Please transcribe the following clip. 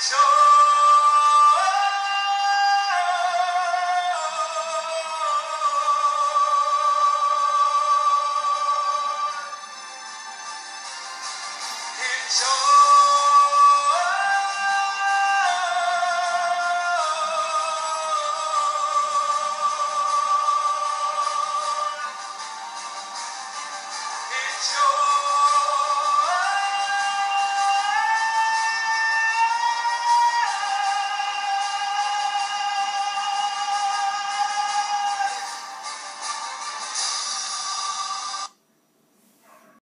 Enjoy.